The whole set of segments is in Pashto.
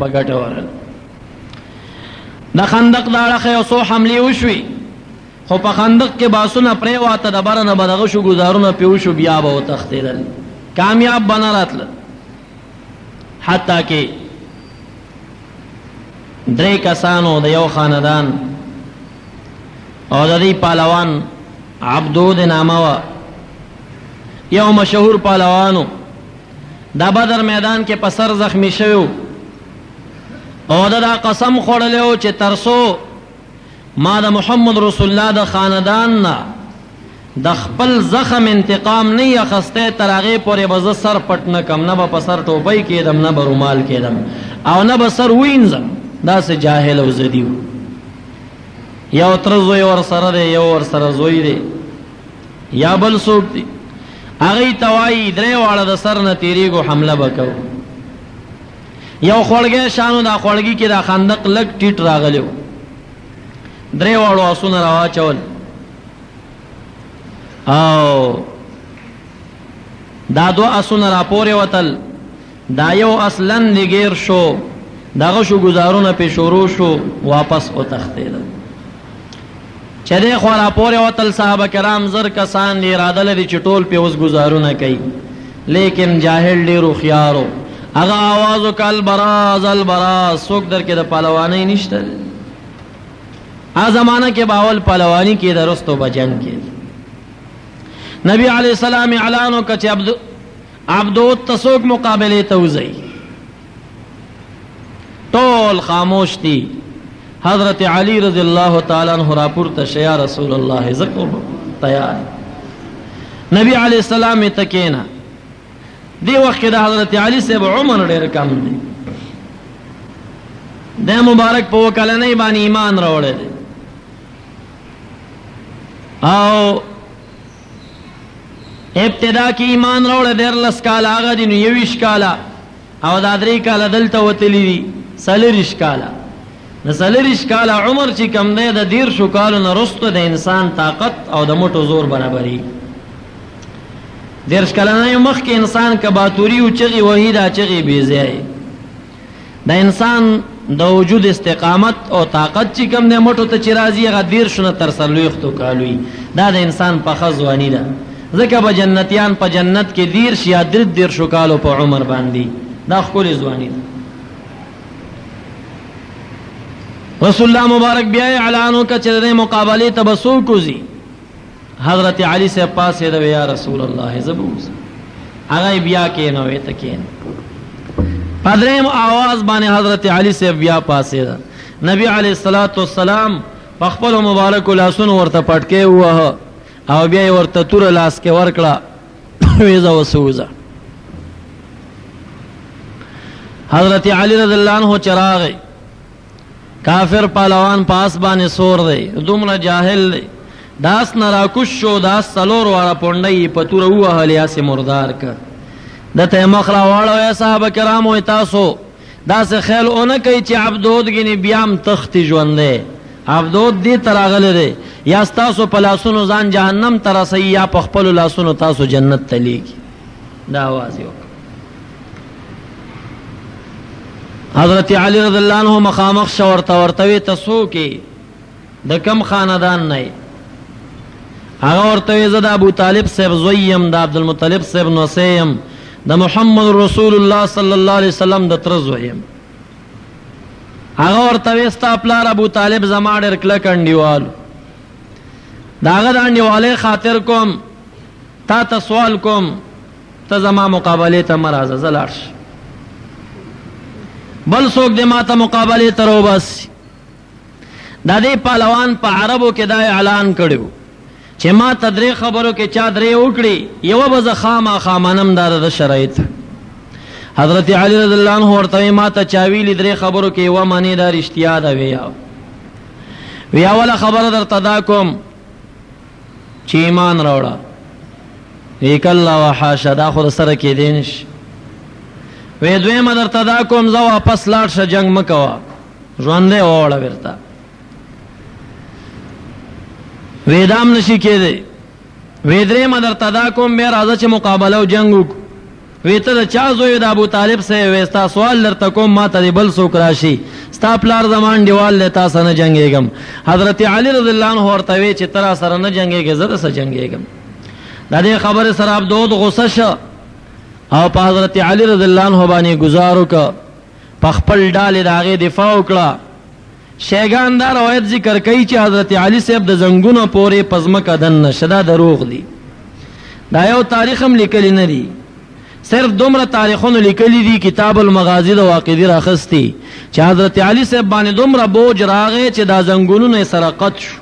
پګټه ورل د خندق داړه یو څو حمله وشوي خو په خندق کې باسونه پرې واته د بارنه بدغه شو گزارونه پیو شو بیا به وتختیدل کامیاب بنا راتل حتی کې درې کسانو د یو خاندان او د دې پهلوان عبدود نامه وا یو مشهور پهلوانو د بدر میدان کې په سر زخمی شوی او د دا قسم خوړلی او چې ترسو ما د محمد رسول الله د خاندان نه د خپل زخم انتقام نه یخسته تر هغه پورې به سر پټ نه کم نه به سر ټوپۍ کېدم نه به رومال کېدم او نه به سر وینځم دا سه جاهل او زدیو یو تر زوی ور سره دی یو ور سره زوی دی یا بل څوک دی هغه ته وایي درې واړه د سر نه تیریږو حمله وکاو یو خړګې شانو دا خړګي کې دا خندق لګ ټیټ راغلو درې واړو اسونه راواچول او دا دو اسونه راپورې وتل دا یو اصلا نګیر شو دغه شو گزارونه په شروع شو واپس او تختیدل چې د خورا پورې وتل صحابه کرام زر کسان دی اراده لري چې ټول په اوس گزارونه کوي لیکن جاهل ډیر خيارو هغه आवाज وکال براز البراز څوک در کې د پهلواني نشته ا زمانہ کې باول پهلواني کې درستو بجنګ کې نبی علی السلام اعلان وکړ چې عبد عبدود ته څوک مقابلې ته وځي ټول خاموش دي حضرت علی رضی الله تعالی عنہ راپورته شیا رسول الله زکو تیار نبی علی السلام ته کینا دی وخت د حضرت علی صاحب عمر ډیر کم دی د مبارک په وکاله نه باندې ایمان راوړل او ابتدا کې ایمان راوړ دیر لس کاله هغه دي نو یویش کاله او دا درې کاله دلته وتلی دي سلریش کاله د سلریش کاله عمر چې کم دی د دیر شو کالو نه رستو د انسان طاقت او د موټو زور برابري دیر شکلنه مخ کې انسان کباتوري او چغي وحیدا چغي بیزای د انسان د وجود استقامت او طاقت چې کم دی مټو ته چې راځي هغه دیر شونه تر سلويختو کالوي دا د انسان په خزوانی ده ځکه به جنتیان په جنت کې دیر شي یا درد دیر شو کالو په عمر باندې دا خپل ځواني ده رسول الله مبارک بیا اعلانو کچره مقابله تبسو کوزي حضرت علی صاحب پاسه دا یا رسول الله زبوس هغه بیا کې نه وې تکین پدریم आवाज باندې حضرت علی صاحب بیا پاسه دا نبی علی صلوات و سلام په خپل مبارک لاسونو ورته پټکې وه او بیا ورته تور لاس کې ورکړه ویزا وسوزه حضرت علی رضی الله عنه چراغ کافر پهلوان په اس باندې سور دی دومره جاهل دی داس نه راکوش شو داس څلور واړه پونډې په تور وهلې اسې مردار ک د ته مخ را واړو صاحب کرامو تاسو داس خیال اون کوي چې عبدود غني بیام تخت ژوند دی عبدود دې تراغله دی یا تاسو په لاسونو ځان جهنم ترسي یا په خپل لاسونو تاسو جنت تلېږي دا आवाज یو حضرت علی رضی الله عنه مخامخ شورته ورتوي تاسو کې د کم خاندان نه هغه ورته زه د ابو طالب صاحب زویم د عبد المطلب صاحب نو سیم د محمد رسول الله صلی الله علیه وسلم د تر زویم هغه ورته ستا پلار ابو طالب زما ډېر کله کنډیوال داغه د انډیواله خاطر کوم تا ته سوال کوم ته زما مقابله ته مرازه زلاړ شي بل څوک دې ماته مقابله تر وباسي د دې پهلوان په عربو کې دا اعلان کړو چې ما تدری خبرو کې چا درې وکړي یو به زخامه خامنم دار د شرایط حضرت علی رضی الله عنه ورته ما ته چاویل درې خبرو کې و معنی دا رښتیا ده ویا ویا ولا خبر درته دا کوم چې ایمان راوړه یک الله وحاشا دا خو سره کې دینش وې دوی مدر تدا کوم زو واپس لاړ شه جنگ مکوا ژوندې وړه ورتا وېدام نشي کېده وې درې مدر تدا کوم به راځه چې مقابله او جنگ وکړو وې ته د چا زوی یې د ابو طالب سه وې ستا سوال لرته کوم ما ته بل څوک راشي ستا پلار زما انډیوال دی تا سره نه جنګېږم حضرت علی رضی الله عنه ورته وې چې تر سره نه جنګېږي زه سره جنګېږم د دې خبره سره عبد دود غوسه شو او په حضرت علی رضی الله عنه باندې گزارو ک په خپل ډال داغه دفاع وکړه شیګان دا روایت ذکر کوي چې حضرت علي صاحب د زنګونه پورې په ځمکه دننه شه دا دروغ دي دا یو تاریخ هم لیکلی نه دی صرف دومره تاریخونه لیکلي دي کتاب المغازی د واقعي راخستی چې حضرت علي صاحب باندې دومره بوج راغی چې دا زنګونونه سره قط شو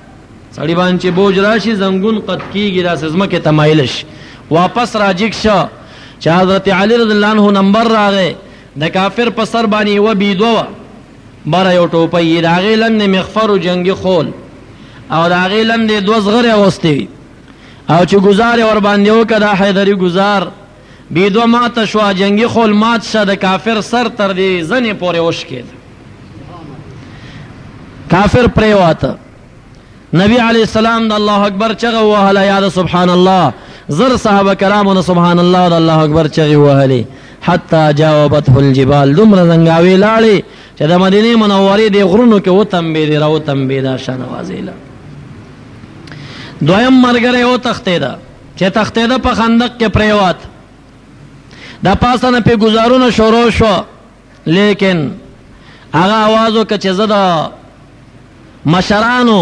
سړی باندې چې بوج راشي زنګون قط کیږي دا سزمه کې تمایل شي واپس راجیک شه چې حضرت علي رضی الله عنه نمبر راغی د کافر په سر باندې و بي دوه بره یو ټوپۍ یې د هغې لندې مغفرو جنګي خول او د هغې لندې دوه زغرې اغوستې وي او چې ګزار یې ورباندې وکړه دا حیدري ګزار بې دوه ماته شوه جنګي خول مات شه د کافر سر تر دې زنې پورې وشکېد کافر پرېواته نبی علیه السلام د الله اکبر چغه وهله یا د سبحان الله زر صحابه کرامو نه سبحان الله د الله اکبر چغه وهله حتی جاوبته الجبال دومره زنګاوي لاړې چې د مدینه منورې د غرونو کې وتم به دی راو تم به دا شان وازیلا دویم مرګره او تختې ده چې تختې ده په خندق کې پریوات د پاسه نه په گزارونه شروع شو لیکن هغه आवाज وکړ چې زه د مشرانو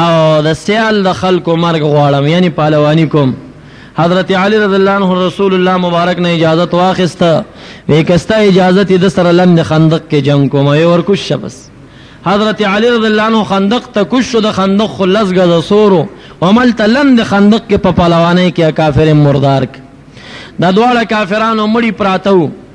او د سیال د خلکو مرګ غواړم یعنی پهلوانی کوم حضرت علی رضی الله عنه رسول الله مبارک نه اجازه واخیسته وکستا اجازه د سره لند خندق کې جنگ کوم یو ورکوش شبس حضرت علی رضی الله عنه خندق ته کوشو د خندق خلص غزا سورو عمل تلند خندق کې په پهلوانی کې کافر مردار دا دواړه کافرانو مړی پراته وو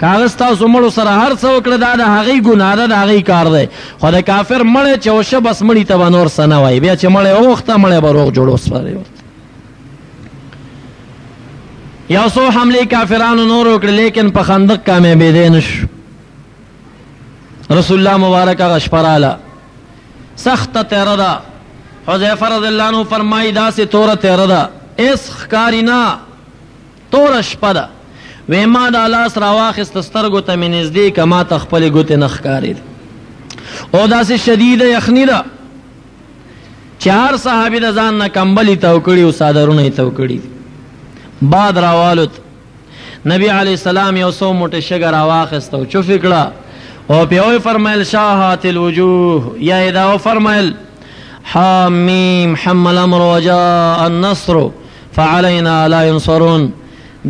که هغه ستاسو مړو سره هر څه وکړه دا د هغوی ګناه ده د هغوی کار دی خو د کافر مړی چې وشه بس مړي ته به نور څه نه وایي بیا چې مړی وغوښته مړی به روغ جوړ وسپاري ورته یو څو حمله کافرانو نور وکړ لیکن په خندق کامیابې دي نش رسول الله مبارک هغه شپراله سخت تیره ده حذیفه رضی الله عنه فرمایي دا سه تور تیره ده اس خکارینا توره شپه ده وې ما دا لاس راواخست سترګو ته مې نږدې که ما ته خپلې ګوتې نه ښکارېدې او داسې شدیده یخني ده چې هر صحابي د ځان نه کمبلي تاو کړي او صادرونه یې تاو کړي باد راوالوت نبی علی السلام یو سو موټه شګه راواخست او چوف کړه او په وی فرمایل شاهات الوجوه یا دا فرمایل حامیم حمل امر وجاء النصر فعلينا لا ينصرون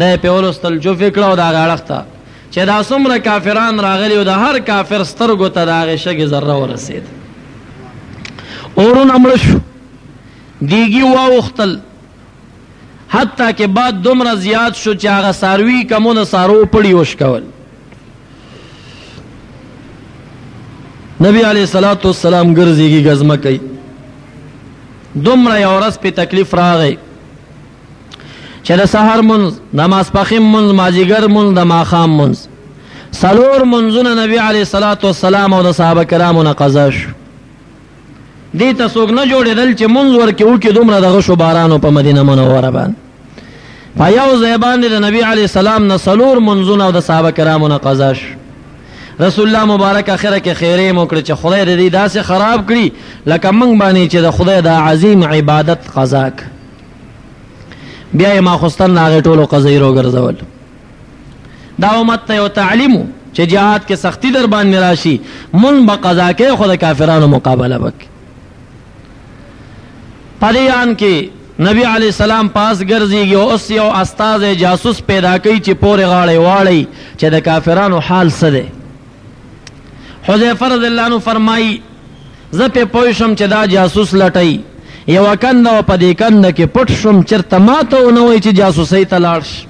دا په ولستل جو فکر او دا غړښت چې دا څومره کافران راغلی او د هر کافر سترګو ته دا غشګه ذره ورسید اورون امر شو دیګي واوختل حتی کې بعد دومره زیات شو چې هغه ساروی کمونه سارو پړی وش کول نبی علیہ الصلوۃ والسلام ګرځيږي غزمه کوي دومره یو ورځ په تکلیف راغی چې د سحر منځ د ماسپخیم منځ ماجیګر منځ د ماخام منځ سلور منځونه نبی علی صلوات و سلام او د صحابه کرامو نه قضا شو دې ته څوک نه جوړېدل چې منځ ورکې وکي دومره د غشو بارانو په مدینه منوره باندې په یو ځای باندې د نبی علی السلام نه سلور منځونه او د صحابه کرامو نه قضا شو رسول الله مبارک اخره کې خیره مو کړ چې خدای دې داسې خراب کړي لکه موږ باندې چې د خدای د عظیم عبادت قضا ک بیا یې ما خوستن لاغه ټولو قضایي رو ګرځول دا امت ته یو تعلیم چې جهاد کې سختی در باندې راشي مون به قضا کې خو د کافرانو مقابله وکړي په دې آن کې نبی علی السلام پاس ګرځيږي او اوس یو استاد جاسوس پیدا کوي چې پورې غاړې واړی چې د کافرانو حال څه دی حذیفه رضی الله عنه فرمایي زه په پوه شم چې دا جاسوس لټای یو کند او په دې کند کې پټ شم چرته ماته ونه وای چې جاسوسي ته لاړ شي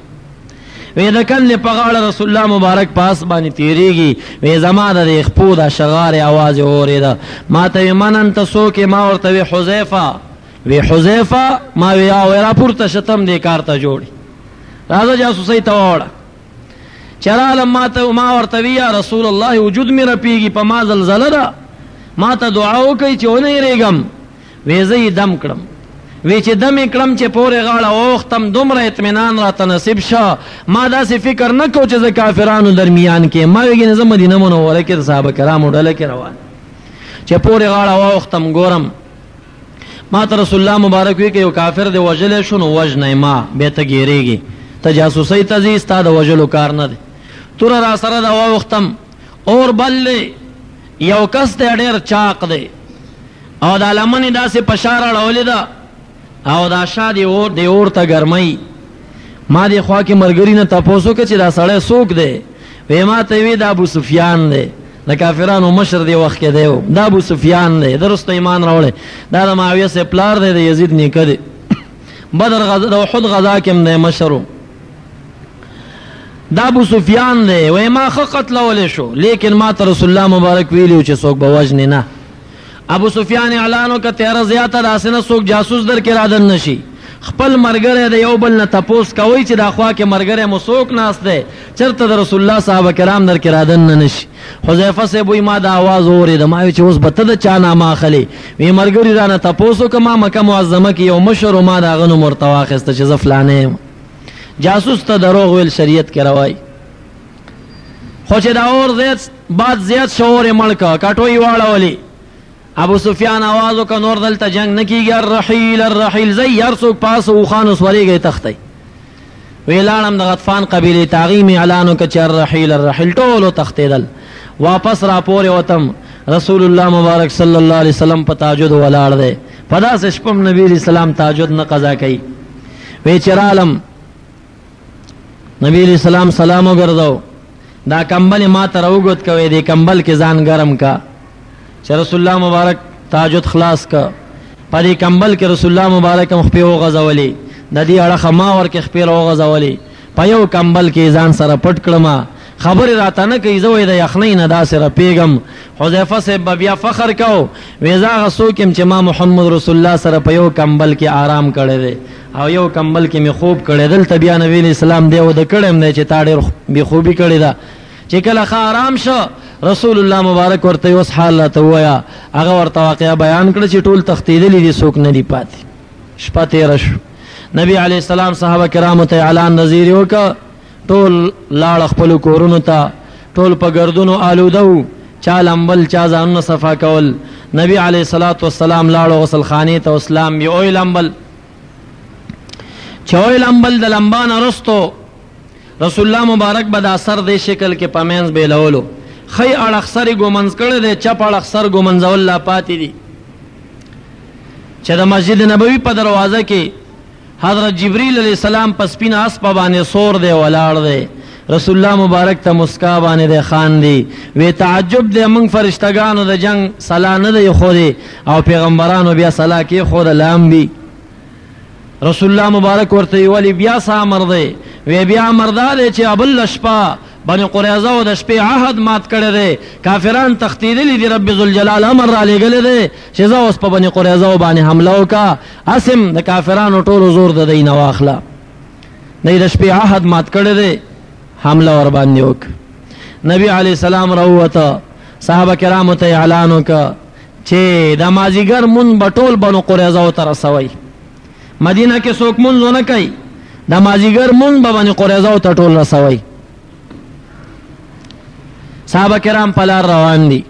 وې د کندې په غاړه رسول الله مبارک پاس باندې تیریږي وې زما د خپو د شغار आवाज اوریدا ما ته منن ته سو کې ما ورته وې حذیفه وې حذیفه ما وې او را پورته شتم دې کار ته جوړي راځه جاسوسي ته وړه چراله ما ته ما ورته وې یا رسول الله وجود مې رپیږي په ما زلزلہ ما ته دعا وکړي چې ونه ریګم وې زه یې دم کړم وی چې دمې کړم چې پورې غاړه اوختم دومره اطمینان را تنصیب شه ما داسې فکر نه کو چې زه کافرانو درمیان کې ما ویګنې زه مدینه منوره کې د صحابه کرامو ډله کې روان چې پورې غاړه اوختم ګورم ما ته رسول الله مبارک وی کې یو کافر دی وجل شنو وجنه ما به ته ګیریږي تجاسسي تزي استاد وجلو کار نه دی تور را سره دا اوختم اور بل دی یو کس دی ډیر چاق دی او دا لمنې داسې په شا راړولې ده او دا شا دی اور دی اور ته ګرمي ما دی خوا کې مرګري نه تاسو کې چې دا سړی سوک دی وې ما ته وی دا ابو سفیان دی د کافرانو مشر دی وخت کې دی دا ابو سفیان دی درسته ایمان راوړل دا د معاویه سپلار دی د یزید نیکه دی بدر غزا د احد غزا کې هم د مشرو دا ابو سفیان دی وای ما خ قتلول شو لیکن ما ته رسول الله مبارک ویلو چې څوک به وجن نه ابو سفیان اعلان وکړ تیر زیاته داسنه څوک جاسوس در کې رادن نشي خپل مرګره د یو بل نه تپوس کوي چې دا خوا کې مرګره مو څوک ناس دی چرته د رسول الله صاحب کرام در کې رادن نه نشي حذیفه صاحب وی ما دا آواز اوریده ما وی چې اوس به ته د چا نامه اخلې وی مرګری رانه تپوسو کما مکه معظمه کې یو مشر ما دا غنو مرتواخسته چې زفلانه جاسوس ته دروغ ویل شریعت کې راوای خو چې دا اور زیات بعد زیات شعور ملک کټوي واړولې ابو سفیان آواز وکړ، نور دلته جنګ نه کېږي، الرحیل الرحیل، ځئ هر څوک پاس اوښان وسورېږئ تښتئ. وې لاړم د غطفان قبیلې ته هغوی مې اعلان وکړ چې الرحیل الرحیل، ټول وتښتېدل، واپس راپورې وتم، رسول الله مبارک صلی الله علیه وسلم په تهجدو ولاړ دی، په داسې شپه هم نبي علیه السلام تهجد نه قضا کوي، وې چې رالم. نبی علیہ السلام سلام وګرځاو دا کمبل ما تر وګت کوي دی کمبل کې ځان ګرم کا چې رسول الله مبارک تاجت خلاص کا په دې کمبل کې رسول الله مبارک مخ په وغځولې د دې اړه ما ور کې خپل وغځولې په یو کمبل کې ځان سره پټ کړم خبرې راته نه کوي، زه وایي د یخنۍ نه داسې رپېږم. حذیفه صاحب به بیا فخر کاوه، وایي زه هغه څوک یم چې ما محمد رسول الله سره په یو کمبل کې آرام کړی دی او یو کمبل کې مې خوب کړی، دلته بیا نبي علیه السلام دې وده کړی هم دی چې تا ډېر بې خوبي کړې ده. چې کله ښه آرام شو، رسول الله مبارک ورته وایي اوس حال راته ووایه، هغه ورته واقعه بیان کړه چې ټول تښتېدلي دي څوک نه دي پاتې. شپه تېره شوه، نبي علیه السلام صحابه کرامو ته اعلان د زېري وکړ، ټول لاړ خپل کورونو ته ټول په ګردونو آلوده وو چا لمبل چا ځانونه صفا کول نبی علی صلوات و سلام لاړو غسل خانه ته اسلام یو اوی لمبل چوي لمبل د لمبان رستو رسول الله مبارک به د اثر د شکل کې پمنز به لولو خی اړخ سر ګومنز کړي د چپ اړخ سر ګومنزول لا پاتې دي چې د مسجد نبوي په دروازه کې حضرت جبريل عليه السلام په سپين اسپه باندې سور دی ولاړ دی رسول الله مبارک ته مسکا باندې دی خاندي وی تعجب دی موږ فرشتګانو د جنگ صلاح نه دی خو دی او پیغمبرانو بیا صلاح کې خو د لام بي رسول الله مبارک ورته ویلی بیا سا امر دی وی بیا امر دا دی چې ابل شپه بني قريظه د شپې عهد مات کړی دی کافران تختیدلی دی رب ذوالجلال امر را لېږلی دی چې زه اوس په بني قريظه باندې حمله وکا اسم د کافرانو ټولو زور د دین واخله نه د شپې عهد مات کړی دی حمله ور باندې وک نبی علی السلام راوته صحابه کرامو ته اعلان وک چې د مازیګر مون بټول بنو قريظه تر سوي مدینه کې څوک مونږ ونه کوي د مازیګر مونږ به باندې قریظه او ټول رسوي صحابه کرام په لار روان دي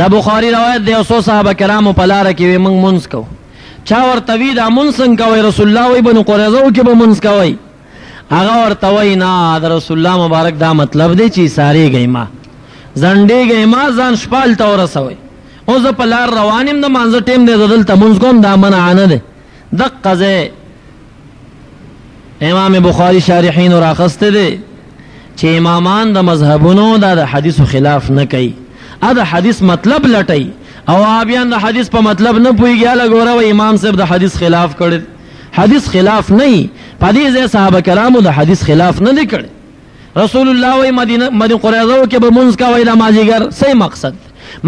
د بخاری روایت دی اوسو صحابه کرامو په لار کې وي مونږ مونږ کو چا ورته وی دا مونږ څنګه کوي رسول الله وي بنو قریظه او کې به مونږ کوي هغه ورته وای نه د رسول الله مبارک دا مطلب دی چې ساری گئی ما زنډې گئی ما ځان شپال ته ورسوي او زه په لار روانم د مانزه ټیم دی زدل تمونز کوم دا منع نه دی د قضه امام بخاری شارحین راخسته دی چې امامان د مذهبونو د حدیث خلاف نه کوي ا د حدیث مطلب لټي او اوابیان د حدیث په مطلب نه پويږي لګوره و امام صاحب د حدیث خلاف کړي حدیث خلاف نه یی په دې ځای صحابه کرامو د حدیث خلاف نه دی کړی رسول الله وای مدینه مدینه قریظه کې به مونږ کا وای د مازیګر سې مقصد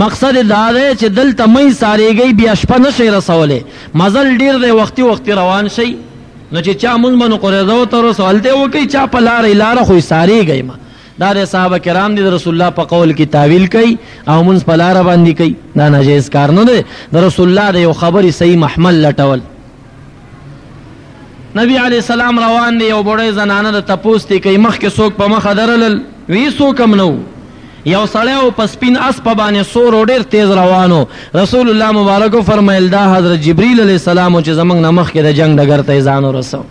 مقصد دا دی چې دلته مې ساریږي بیا شپه نشي رسولې مزل ډیر دی وختي وختي روان شي نو چې چا مونږ باندې قریظه وترو سوالته وکي چا په لارې لار خو ساریږي ما دا د صحابه کرام دي د رسول الله په قول کې تعویل کوي او مونږ په لار باندې کوي دا ناجیز کار نه دی د رسول الله د یو خبرې صحیح محمل لټول نبی علی السلام روان دی یو بډای زنانه د تپوس ته کوي مخ کې څوک په مخ درلل وی څوک هم نو یو سړی او پسپین اس په باندې سور او ډیر تیز روانو رسول الله مبارک فرمایل دا حضرت جبرئیل علی السلام چې زمنګ نمخ کې د جنگ ډګر ته ځان ورسو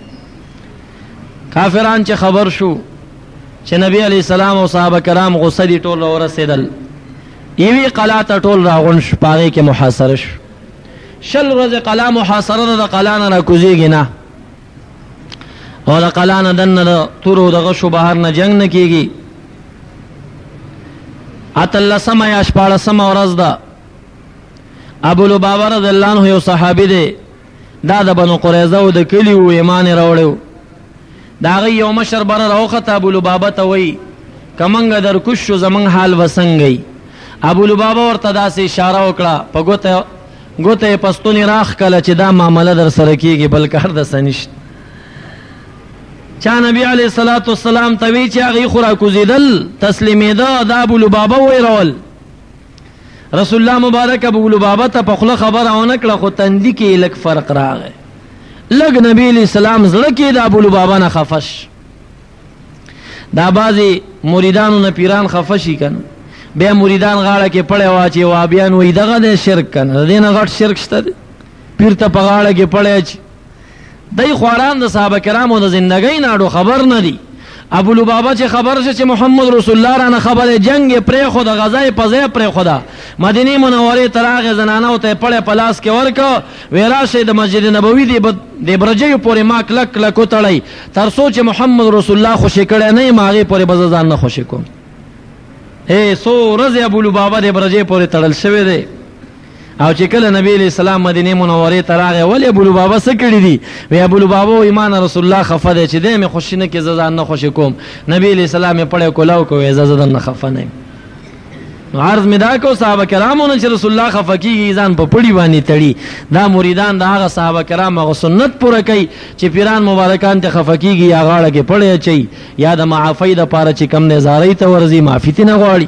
کافران چې خبر شو چې نبی علی السلام او صحابه کرام غصه دي ټول ورسېدل یوی قلا ته ټول راغون شو پاره کې محاصره شو شل ورځې قلا محاصره ده د قلا نه راکوزیږي نه او د قلا نه دنه د تورو د غشو بهر نه جنگ نه کیږي اتلسمه یا شپاړسمه ورځ ده ابو لبابه رضی الله عنه یو صحابي دی دا د بنو قریظه او د کلی و ایمان راوړو دا غي یو مشر بر راوخته ابو لبابه ته وای کمنګ در کوش شو زمنګ حال وسنګي ابو لبابه ورته داسې اشاره وکړه په ګوته ګوته پستونی راخ کله چې دا معاملې در سره کیږي بل کار د سنشت چا نبی علی صلوات والسلام ته وی چې هغه خورا کوزیدل تسلیمیدا د ابو لبابه ویرول رسول الله مبارک ابو لبابه ته په خله خبره ونه کړه خو تندی کې لک فرق راغی لګ نبی اسلام زړه کې د ابو لبابه نه خفش دا بازي مریدانو نه پیران خفشي کنه بیا مریدان غاړه کې پړې واچي وابیان وې دغه د شرک کنه دینه غټ شرک شته پیر ته په غاړه کې پړې اچي دی خواران د صحابه کرامو د زندګۍ ناړو خبر نه دي ابو لبابه چې خبر شي چې محمد رسول الله رانه خبره جنگ پرې خو د غزا په ځای پرې خو دا مدینه منوره تر هغه زنانه او ته پړې پلاس کې ورکو ویراشه د مسجد نبوي دی د برجې پورې ما کلک کلک وتړی تر څو چې محمد رسول الله خوشی کړي نه ماغه پورې بززان نه خوشی کوم اے سو رز ابو لبابه د برجې پورې تړل شوی دی او چې کله نبی علیہ السلام مدینه منوره ته راغی ولی ابو لبابه څه کړی دی وی ابو لبابه و ایمان رسول الله خفه دی چې دې مې خوشی نه کې ززان نه خوشی کوم نبی علیہ السلام یې پړې کولاو کوي ززان نه خفه نه نو عرض می دا کو صحابه کرامو نه چې رسول الله خفه کیږي ځان په پړی باندې تړي دا مریدان دا هغه صحابه کرام هغه سنت پوره کوي چې پیران مبارکان ته خفه کیږي یا غاړه کې پړې چي یا د معافی د پاره چې کم نه زارې ته ورزي معافی ته نه غواړي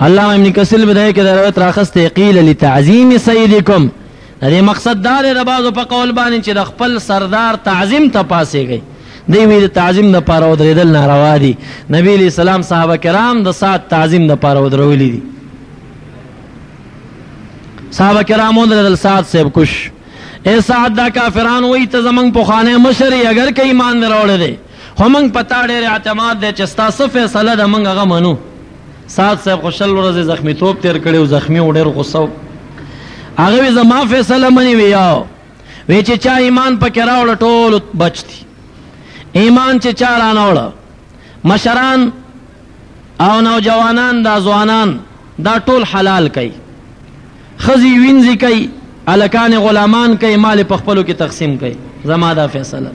علامه ابن کثیر په دې کې دا روایت راخسته قیل لتعظیم سیدکم د دې مقصد دا دی د بعضو په قول باندې چې د خپل سردار تعظیم ته پاسېږي دی وی د تعظیم د پاره ودرېدل ناروا دي نبی علی سلام صحابه کرام د سات تعظیم د پاره ودرولې دي صحابه کرام ودرېدل سات سیب کوش اے سعد دا کافران وی ته زمنګ په خانه مشری اگر کې ایمان نه راوړل دي خو موږ په تا ډېر اعتماد دی چې ستا څه فیصله ده موږ هغه منو. سعد صاحب خو شل ورځې زخمیتوب تېر کړی و، زخمي و، ډېر غوسه و. هغه وي زما فیصله منې؟ وي یاو. وي چې چا ایمان پکې راوړ ټول بچ دي. ایمان چې چا رانه وړ مشران او نوجوانان دا ځوانان دا ټول حلال کوي. ښځي وینځي کوي الکان غلامان کوي مال په خپلو کې تقسیم کوي زما دا فیصله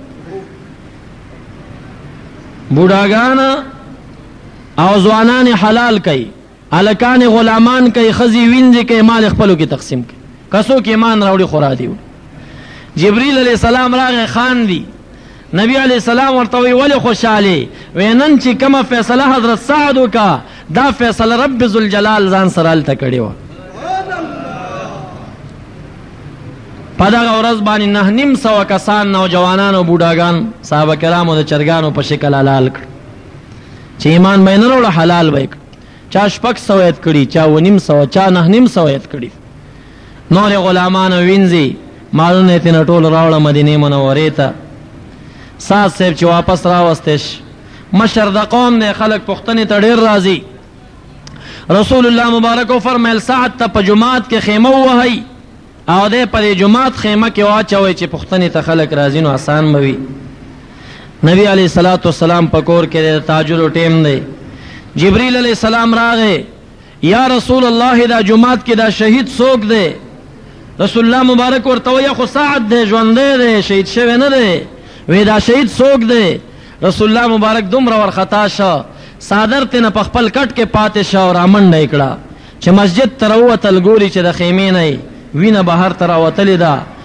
بوډاګان او ځوانان حلال کوي الکان غلامان کوي خزي وینځي کوي مال خپلو کې تقسیم کوي کسو کې ایمان راوړي خورا دی جبريل عليه السلام راغی خان دی نبی علیه السلام ورته وایي، ولې خوشحاله یې؟ وایي، نن چې کومه فیصله حضرت سعد وکړه، دا فیصله رب ذوالجلال ځان سره هلته کړې وه. په دغه ورځ باندې نه نیم سوه کسان نوجوانان او بوډاګان صحابه کرامو د چرګانو په شکل حلال کړ چې ایمان به یې نه راوړه حلال به یې کړ چا شپږ سوه یاد کړي چا اوه نیم سوه چا نه نیم سوه یاد کړي نور غلامان او وینځي مالونه یې تېنه ټول راوړه مدینې منورې ته ساز صاحب چې واپس راوستش مشر د قوم نه خلک پښتنې ته ډېر راضي رسول الله مبارک او فرمایل سعد ته په جماعت کې خیمه وهي او د پر جماعت خیمه کې واچوي چې پښتنې ته خلک راضي نو آسان بوي نبی علی صلوات و سلام پکور کې د تاجر ټیم دی جبرئیل علی السلام راغی یا رسول الله دا جماعت کې دا شهید څوک دی رسول الله مبارک ورته وی خو سعد دی ژوندې دی شهید شوی نه دی وی دا شهید څوک دی رسول الله مبارک دومره ورخطا شو صادر تنه په خپل کټ کې پاتې شو را منډه کړه چې مسجد تر وتل ګوري چې د خیمې نه وینه بهر تر وتلې ده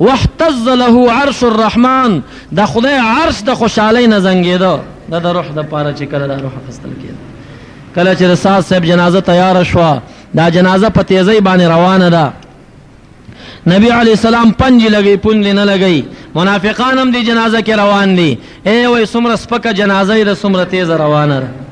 واهتز له عرش الرحمن د خدای عرش د خوشحالۍ نه زنګېده دا د روح د پاره چې کله د روح اخستل کېده کله چې رساز صاحب جنازه تیار شوه دا جنازه په تیزۍ باندې روانه ده نبی علی السلام پنج لګي پوند نه لګي منافقان هم دی جنازه کې روان دي اې وای څومره سپکه جنازه ده څومره تیزه روانه ده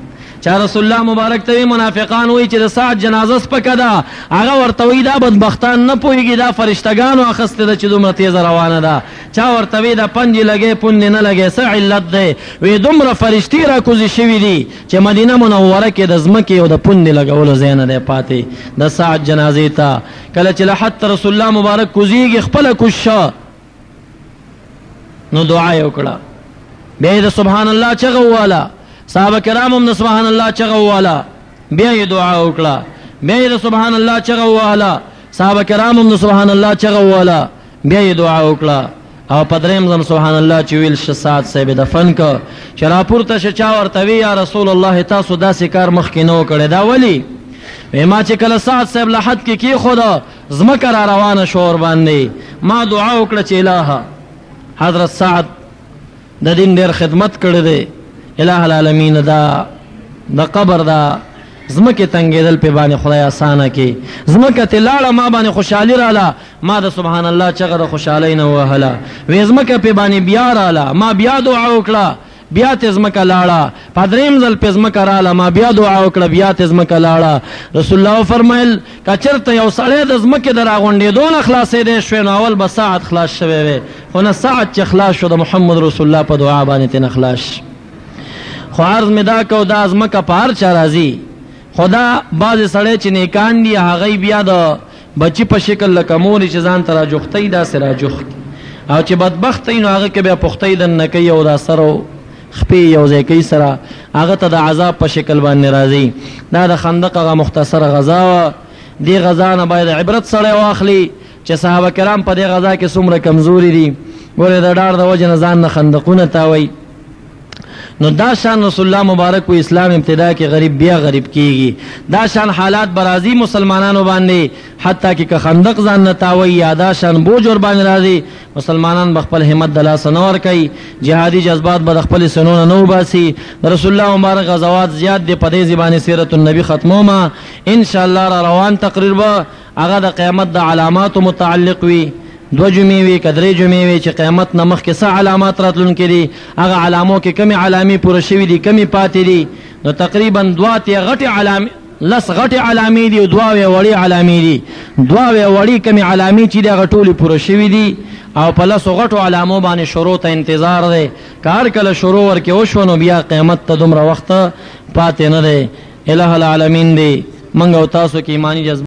چا رسول الله مبارک ته منافقان وای چې د سعد جنازه سپکه ده هغه ورته وای دا بدبختان نه پويږي دا فرشتګانو اخسته ده چې دومره تیز روانه ده چا ورته وای دا پنځه لګې پوند نه لګې سع علت ده وې دومره فرشتي را کوزي شوې دي چې مدینه منوره کې د زمکه او د پوند لګول زین نه پاتې د سعد جنازه ته کله چې لحد رسول الله مبارک کوزيږي خپل کوشه نو دعا یې وکړه بیا یې د سبحان الله چغه واله صحابه کرام هم د سبحان الله چغه واله بیا یې دعا وکړه بیا یې د سبحان الله چغه واله صحابه کرام هم د سبحان الله چغه واله بیا یې دعا وکړه او پدریم زم سبحان الله چې ویل ش سات صاحب دفن ک چې راپور ته شچا ورته وی یا رسول الله تاسو داسې کار مخکې نو کړی دا ولی ما چې کله سات صاحب لحد کې کی خدا ځمکه را روانه شوه ورباندې ما دعا وکړه چې الهه حضرت سعد د دین ډېر خدمت کړی دی الہ العالمین دا د قبر دا زمکه تنگیدل په باندې خدای اسانه کې زمکه ته لاړه ما باندې خوشحالي رااله ما د سبحان الله چغه د خوشحالي نه وهله وې زمکه په باندې بیا رااله ما بیا دعا وکړه بیا ترې ځمکه لاړه، په درېیم ځل پرې ځمکه راله، ما بیا دعا وکړه، بیا ترې ځمکه لاړه. رسول الله وفرمایل، که چېرته یو سړی د ځمکې د راغونډېدو نه خلاصېدای شوای، نو اول به ساعت خلاص شوی وای، خو نه، ساعت چې خلاص شو، د محمد رسول الله په دعا باندې ترې نه خلاص شو. خو عرض مې دا کاوه، دا ځمکه په هر چا راځي، خو دا بعضې سړی چې نېکان دي، هغوی بیا د بچی په شکل لکه مور چې ځان ته راجوختي داسې راجوخت او چې بدبخت نو هغه کې بیا پختې د نه کوي او دا سره خپې یو ځای کوي سره هغه ته د عذاب په شکل باندې راځي دا د خندق غا مختصر غزا و دی غزا نه باید عبرت سره واخلي چې صحابه کرام په دې غزا کې څومره کمزوري دي ګوره د ډار د وجه نه ځان نه خندقونه تاوي نو دا شان رسول الله مبارک په اسلام ابتدا کې غریب بیا غریب کیږي دا شان حالات برازي مسلمانانو باندې حتی کې که خندق ځان نه تاوي یا دا شان بوج ور باندې راځي مسلمانان بخپل همت د لاس نه ور کوي جهادي جذبات به خپل سنونه نه وباسي رسول الله مبارک غزوات زیات دي په دې زبانه سیرت النبی ختمه ما ان شاء الله را روان تقریر به هغه د قیامت د علاماتو متعلق وي، دوه جمعې وې که درې جمعې وې چې قیامت نه مخکې څه علامات راتلونکي دي، هغه علامو کې کومې علامې پوره شوي دي، کومې پاتې دي، نو تقریبا دوه اتیا غټې علامې، لس غټې علامې دي او دوه اویا وړې علامې دي، دوه اویا وړې کومې علامې چې دي هغه ټولې پوره شوي دي او په لسو غټو علامو باندې شروع ته انتظار دی، که هر کله شروع ورکې وشوه نو بیا قیامت ته دومره وخت پاتې نه دی. الٰه العالمین دی منګ او تاسو کی ایمانی جذبه